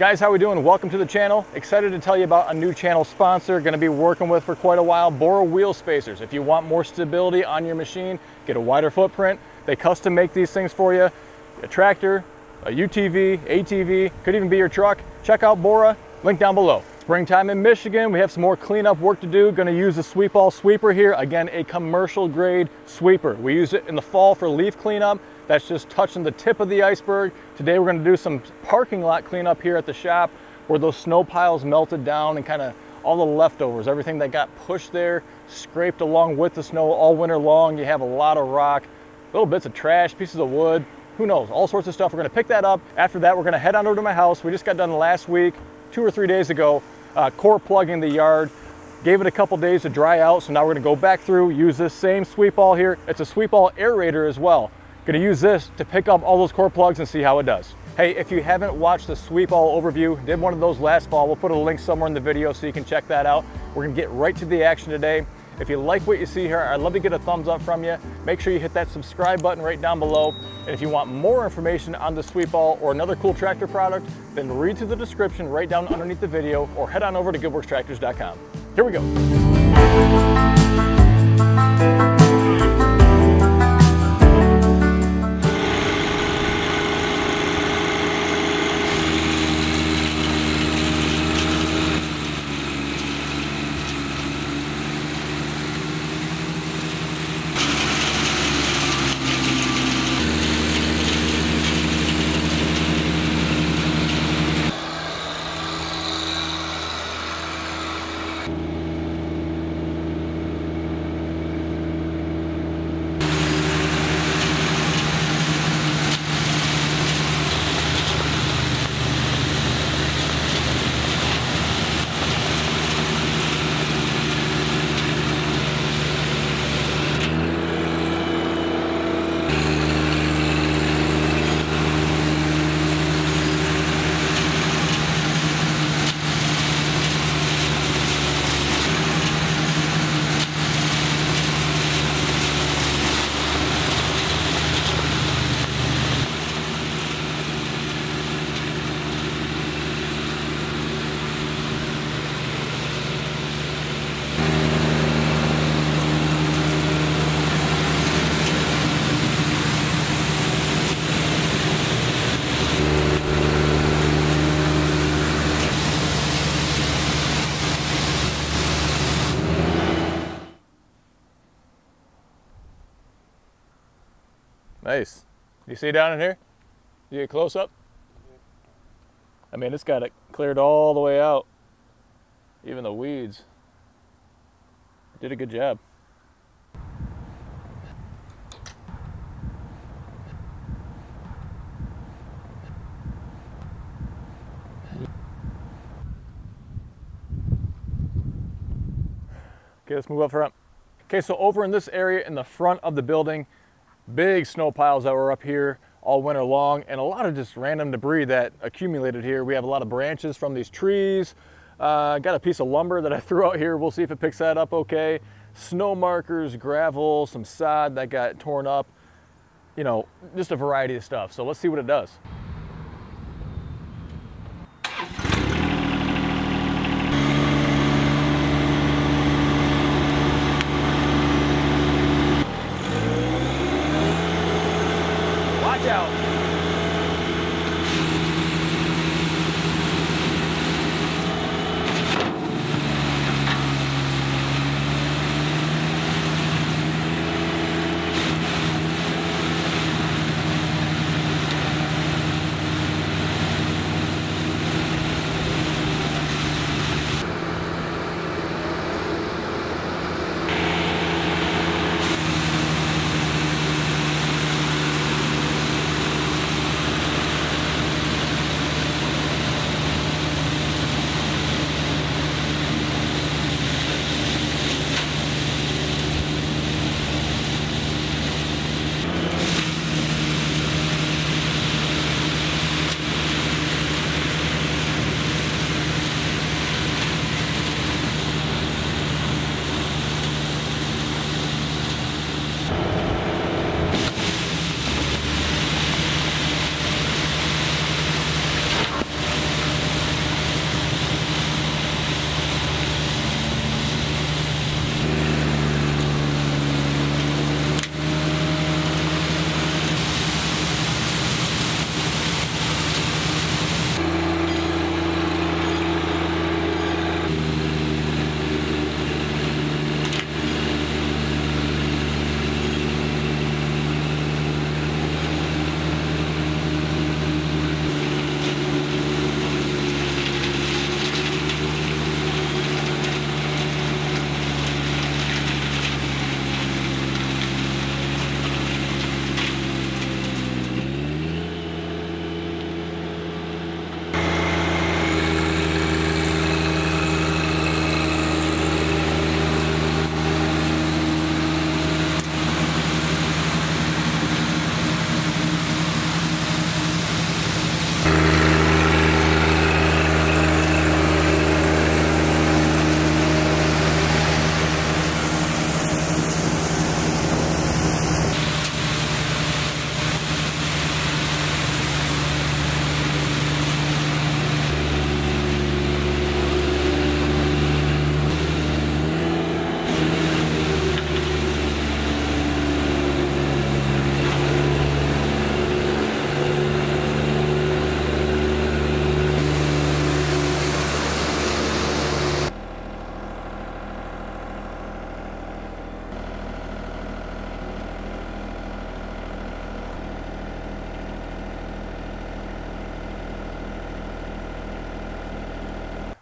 Guys, how we doing? Welcome to the channel. Excited to tell you about a new channel sponsor going to be working with for quite a while, Bora Wheel Spacers. If you want more stability on your machine, get a wider footprint, they custom make these things for you. A tractor, a UTV, ATV, could even be your truck. Check out Bora, link down below. Springtime in Michigan, we have some more cleanup work to do. Gonna use the Sweepall sweeper here. Again, a commercial grade sweeper. We use it in the fall for leaf cleanup. That's just touching the tip of the iceberg. Today we're gonna do some parking lot cleanup here at the shop where those snow piles melted down and kind of all the leftovers, everything that got pushed there, scraped along with the snow all winter long. You have a lot of rock, little bits of trash, pieces of wood, who knows, all sorts of stuff. We're gonna pick that up. After that, we're gonna head on over to my house. We just got done last week, two or three days ago, uh, core plugging the yard. Gave it a couple days to dry out, so now we're gonna go back through, use this same Sweepall here. It's a Sweepall aerator as well. Gonna use this to pick up all those core plugs and see how it does. Hey, if you haven't watched the sweep Sweepall overview, did one of those last fall, we'll put a link somewhere in the video so you can check that out. We're gonna get right to the action today. If you like what you see here, I'd love to get a thumbs up from you. Make sure you hit that subscribe button right down below. And if you want more information on the sweep Sweepall or another cool tractor product, then read through the description right down underneath the video or head on over to goodworkstractors.com. Here we go. Nice. You see down in here? You get close up? I mean, it's got it cleared all the way out. Even the weeds. Did a good job. Okay, let's move up front. Okay, so over in this area in the front of the building, big snow piles that were up here all winter long and a lot of just random debris that accumulated here. We have a lot of branches from these trees. Uh, got a piece of lumber that I threw out here. We'll see if it picks that up okay. Snow markers, gravel, some sod that got torn up. You know, just a variety of stuff. So let's see what it does.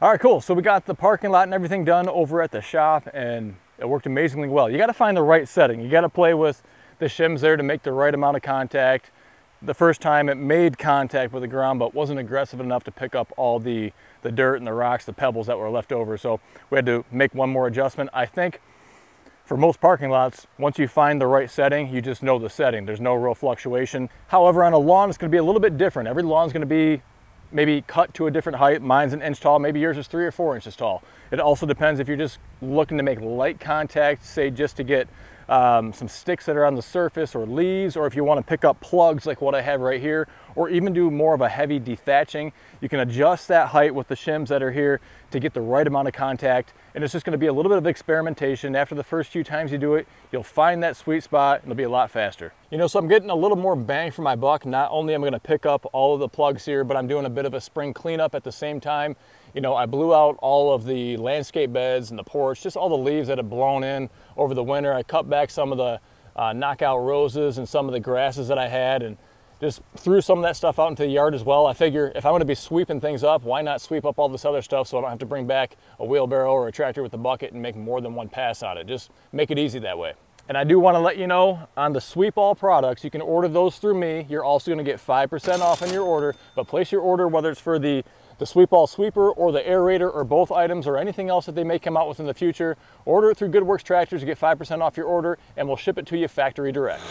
All right, cool. So we got the parking lot and everything done over at the shop and it worked amazingly well. You got to find the right setting. You got to play with the shims there to make the right amount of contact. The first time it made contact with the ground, but wasn't aggressive enough to pick up all the, the dirt and the rocks, the pebbles that were left over. So we had to make one more adjustment. I think for most parking lots, once you find the right setting, you just know the setting. There's no real fluctuation. However, on a lawn, it's gonna be a little bit different. Every lawn is gonna be maybe cut to a different height. Mine's an inch tall, maybe yours is three or four inches tall. It also depends if you're just looking to make light contact, say just to get um, some sticks that are on the surface or leaves, or if you want to pick up plugs like what I have right here, or even do more of a heavy dethatching, you can adjust that height with the shims that are here to get the right amount of contact. And it's just going to be a little bit of experimentation. After the first few times you do it, you'll find that sweet spot and it'll be a lot faster. You know, so I'm getting a little more bang for my buck. Not only am I going to pick up all of the plugs here, but I'm doing a bit of a spring cleanup at the same time. You know, I blew out all of the landscape beds and the porch, just all the leaves that had blown in over the winter. I cut back some of the uh, knockout roses and some of the grasses that I had and just threw some of that stuff out into the yard as well. I figure if I'm gonna be sweeping things up, why not sweep up all this other stuff so I don't have to bring back a wheelbarrow or a tractor with a bucket and make more than one pass on it. Just make it easy that way. And I do want to let you know on the Sweep All products, you can order those through me. You're also going to get 5% off on your order, but place your order whether it's for the the Sweep All Sweeper or the aerator or both items or anything else that they may come out with in the future. Order it through GoodWorks Tractors, you get 5% off your order and we'll ship it to you factory direct.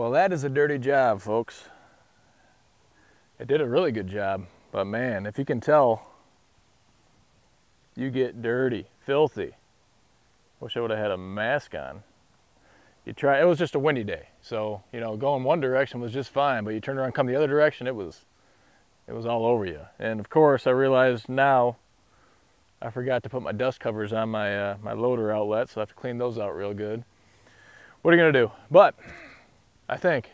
Well, that is a dirty job, folks. It did a really good job, but man, if you can tell, you get dirty, filthy. Wish I would have had a mask on. You try, it was just a windy day. So, you know, going one direction was just fine, but you turn around, come the other direction, it was, it was all over you. And of course, I realized now I forgot to put my dust covers on my, uh, my loader outlet, so I have to clean those out real good. What are you gonna do? But I think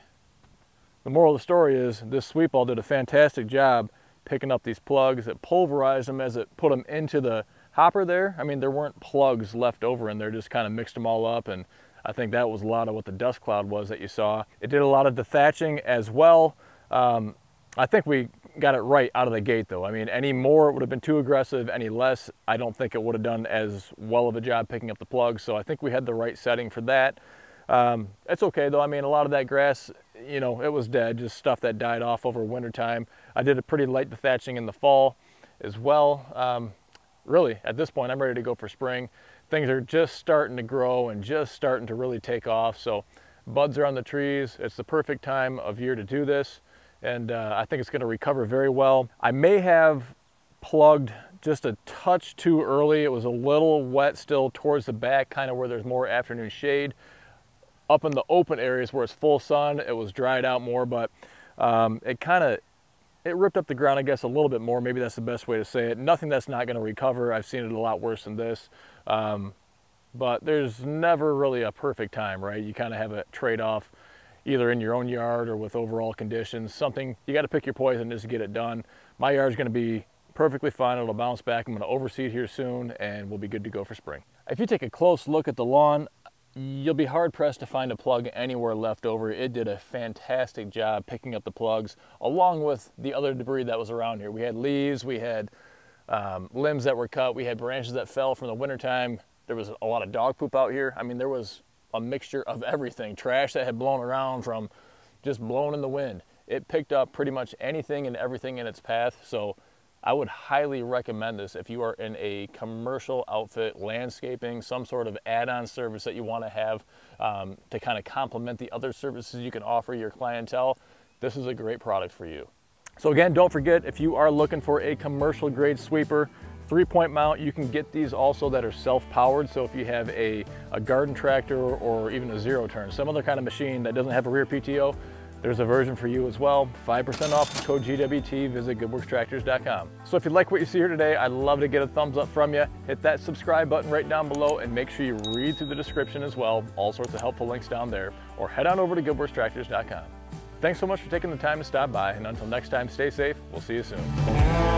the moral of the story is this sweep all did a fantastic job picking up these plugs. It pulverized them as it put them into the hopper there. I mean, there weren't plugs left over in there, just kind of mixed them all up. And I think that was a lot of what the dust cloud was that you saw. It did a lot of the thatching as well. Um, I think we got it right out of the gate though. I mean, any more it would have been too aggressive, any less, I don't think it would have done as well of a job picking up the plugs. So I think we had the right setting for that. Um, it's okay though. I mean, a lot of that grass, you know, it was dead, just stuff that died off over winter time. I did a pretty light dethatching in the fall as well. Um, really, at this point, I'm ready to go for spring. Things are just starting to grow and just starting to really take off. So buds are on the trees. It's the perfect time of year to do this. And uh, I think it's gonna recover very well. I may have plugged just a touch too early. It was a little wet still towards the back, kind of where there's more afternoon shade. Up in the open areas where it's full sun, it was dried out more, but um, it kind of it ripped up the ground, I guess, a little bit more. Maybe that's the best way to say it. Nothing that's not going to recover. I've seen it a lot worse than this. Um, but there's never really a perfect time, right? You kind of have a trade-off either in your own yard or with overall conditions. Something, you got to pick your poison just to get it done. My yard's going to be perfectly fine. It'll bounce back. I'm going to overseed here soon and we'll be good to go for spring. If you take a close look at the lawn, you'll be hard pressed to find a plug anywhere left over. It did a fantastic job picking up the plugs along with the other debris that was around here. We had leaves, we had um, limbs that were cut, we had branches that fell from the wintertime. There was a lot of dog poop out here. I mean, there was a mixture of everything. Trash that had blown around from just blown in the wind. It picked up pretty much anything and everything in its path. So I would highly recommend this if you are in a commercial outfit, landscaping, some sort of add-on service that you want to have um, to kind of complement the other services you can offer your clientele. This is a great product for you. So again, don't forget, if you are looking for a commercial grade sweeper, three point mount, you can get these also that are self-powered. So if you have a, a garden tractor or even a zero turn, some other kind of machine that doesn't have a rear PTO, there's a version for you as well. 5% off with code GWT. Visit goodworkstractors.com. So if you like what you see here today, I'd love to get a thumbs up from you. Hit that subscribe button right down below and make sure you read through the description as well. All sorts of helpful links down there. Or head on over to goodworkstractors.com. Thanks so much for taking the time to stop by. And until next time, stay safe. We'll see you soon.